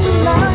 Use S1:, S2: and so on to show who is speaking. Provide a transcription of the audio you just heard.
S1: the light.